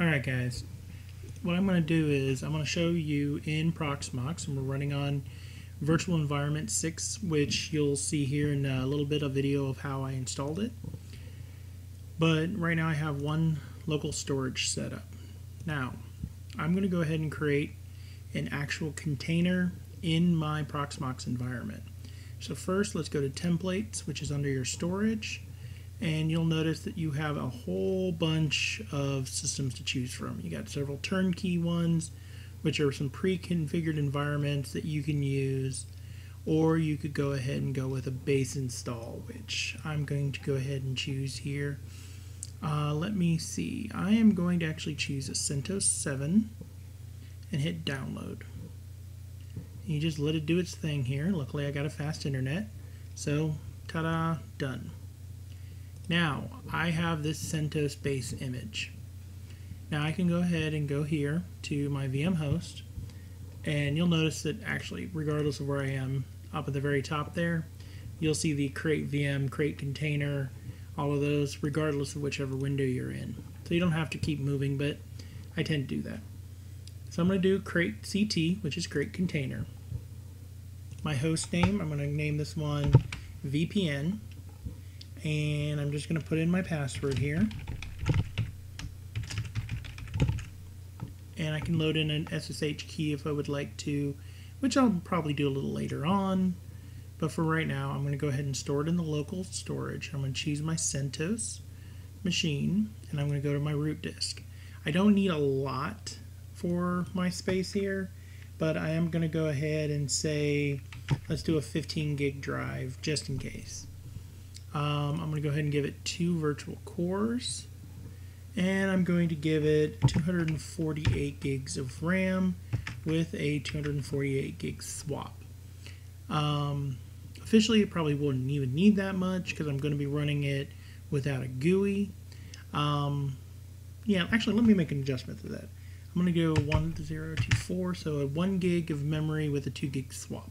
Alright guys, what I'm going to do is I'm going to show you in Proxmox, and we're running on Virtual Environment 6, which you'll see here in a little bit of video of how I installed it. But right now I have one local storage set up. Now, I'm going to go ahead and create an actual container in my Proxmox environment. So first, let's go to Templates, which is under your storage and you'll notice that you have a whole bunch of systems to choose from. You got several turnkey ones, which are some pre-configured environments that you can use, or you could go ahead and go with a base install, which I'm going to go ahead and choose here. Uh, let me see. I am going to actually choose a CentOS 7 and hit download. You just let it do its thing here. Luckily I got a fast internet. So, ta-da, done. Now, I have this CentOS base image. Now I can go ahead and go here to my VM host, and you'll notice that actually, regardless of where I am, up at the very top there, you'll see the create VM, create container, all of those, regardless of whichever window you're in. So you don't have to keep moving, but I tend to do that. So I'm going to do create CT, which is create container. My host name, I'm going to name this one VPN and I'm just going to put in my password here. And I can load in an SSH key if I would like to, which I'll probably do a little later on. But for right now, I'm going to go ahead and store it in the local storage. I'm going to choose my CentOS machine, and I'm going to go to my root disk. I don't need a lot for my space here, but I am going to go ahead and say, let's do a 15 gig drive just in case. Um, I'm going to go ahead and give it two virtual cores. And I'm going to give it 248 gigs of RAM with a 248 gig swap. Um, officially, it probably wouldn't even need that much because I'm going to be running it without a GUI. Um, yeah, actually, let me make an adjustment to that. I'm going to go 1 to 0 to 4, so a 1 gig of memory with a 2 gig swap.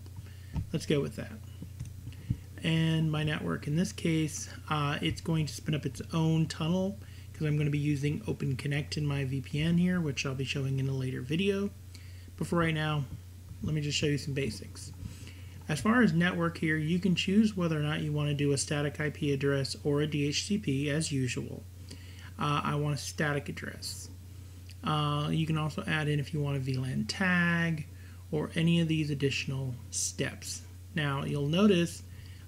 Let's go with that and my network. In this case, uh, it's going to spin up its own tunnel because I'm going to be using Open Connect in my VPN here, which I'll be showing in a later video. But for right now, let me just show you some basics. As far as network here, you can choose whether or not you want to do a static IP address or a DHCP as usual. Uh, I want a static address. Uh, you can also add in if you want a VLAN tag or any of these additional steps. Now you'll notice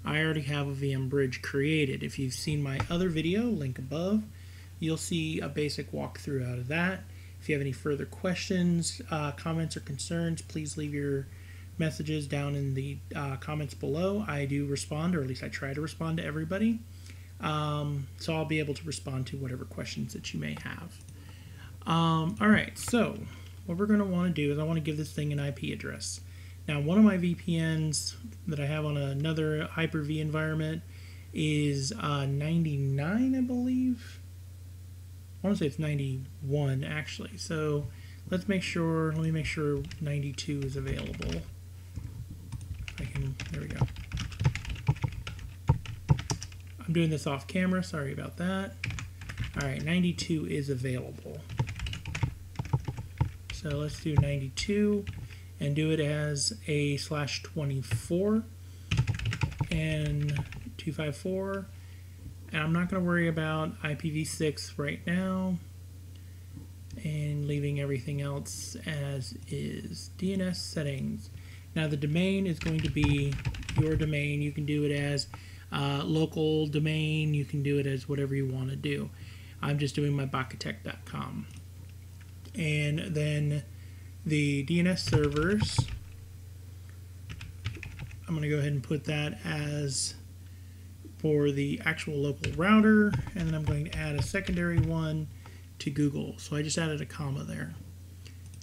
I already have a VM bridge created. If you've seen my other video, link above, you'll see a basic walkthrough out of that. If you have any further questions, uh, comments, or concerns, please leave your messages down in the uh, comments below. I do respond, or at least I try to respond to everybody. Um, so I'll be able to respond to whatever questions that you may have. Um, all right, so what we're going to want to do is I want to give this thing an IP address. Now, one of my VPNs that I have on another Hyper-V environment is uh, 99, I believe. I want to say it's 91, actually. So let's make sure, let me make sure 92 is available. I can, there we go. I'm doing this off camera, sorry about that. All right, 92 is available. So let's do 92 and do it as a slash 24 and 254 and I'm not going to worry about IPv6 right now and leaving everything else as is. DNS settings. Now the domain is going to be your domain. You can do it as uh, local domain. You can do it as whatever you want to do. I'm just doing my bakatech.com and then the DNS servers. I'm going to go ahead and put that as for the actual local router, and then I'm going to add a secondary one to Google. So I just added a comma there.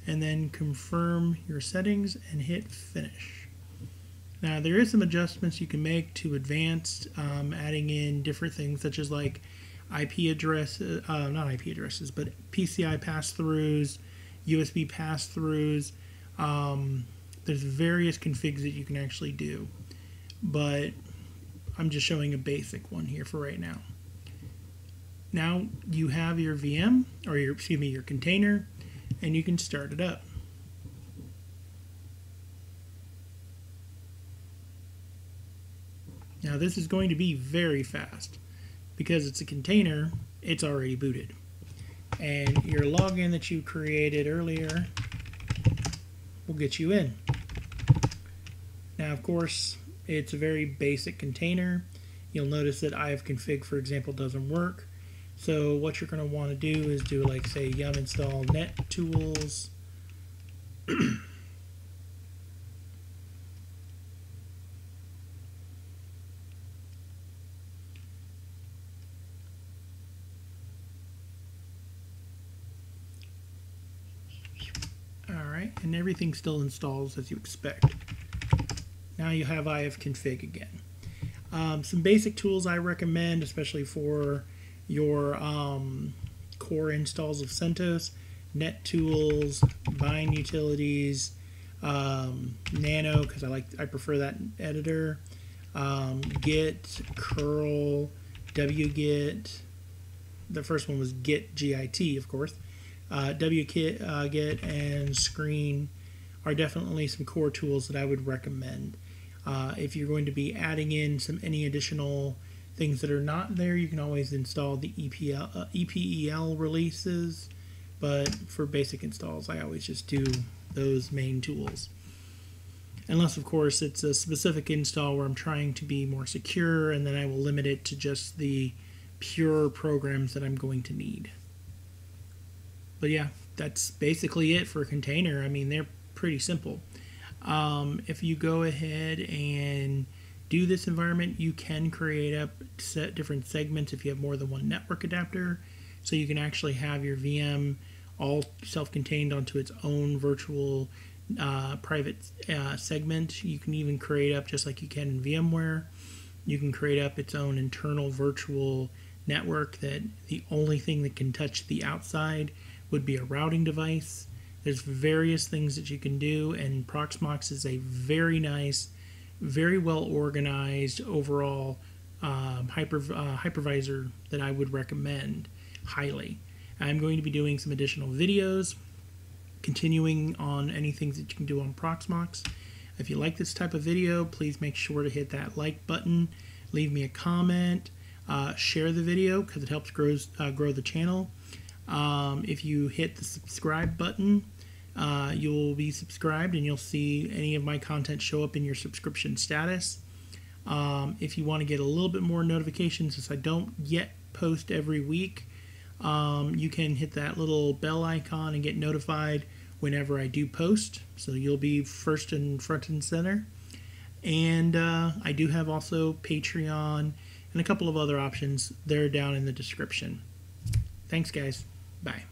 And then confirm your settings and hit finish. Now there is some adjustments you can make to advanced, um, adding in different things such as like IP addresses, uh, not IP addresses, but PCI pass-throughs, USB pass-throughs. Um, there's various configs that you can actually do, but I'm just showing a basic one here for right now. now you have your VM or your excuse me your container and you can start it up. Now this is going to be very fast because it's a container, it's already booted. And your login that you created earlier will get you in. Now of course it's a very basic container. You'll notice that ifconfig for example doesn't work. So what you're going to want to do is do like say yum install net tools And everything still installs as you expect. Now you have ifconfig again. Um, some basic tools I recommend, especially for your um, core installs of CentOS, NetTools, Bind Utilities, um, Nano because I like I prefer that editor, um, Git, curl, wget. The first one was Git GIT, of course. Uh, wget uh, Git and Screen are definitely some core tools that I would recommend. Uh, if you're going to be adding in some any additional things that are not there, you can always install the EPL, uh, EPEL releases. But for basic installs, I always just do those main tools. Unless, of course, it's a specific install where I'm trying to be more secure, and then I will limit it to just the pure programs that I'm going to need. But yeah, that's basically it for a container. I mean, they're pretty simple. Um, if you go ahead and do this environment, you can create up set different segments if you have more than one network adapter. So you can actually have your VM all self-contained onto its own virtual uh, private uh, segment. You can even create up just like you can in VMware. You can create up its own internal virtual network that the only thing that can touch the outside would be a routing device. There's various things that you can do, and Proxmox is a very nice, very well organized overall um, hyper, uh, hypervisor that I would recommend highly. I'm going to be doing some additional videos, continuing on any things that you can do on Proxmox. If you like this type of video, please make sure to hit that like button, leave me a comment, uh, share the video because it helps grows, uh, grow the channel. Um, if you hit the subscribe button, uh, you'll be subscribed and you'll see any of my content show up in your subscription status. Um, if you want to get a little bit more notifications, since I don't yet post every week, um, you can hit that little bell icon and get notified whenever I do post. So you'll be first and front and center. And uh, I do have also Patreon and a couple of other options. They're down in the description. Thanks, guys. Bye.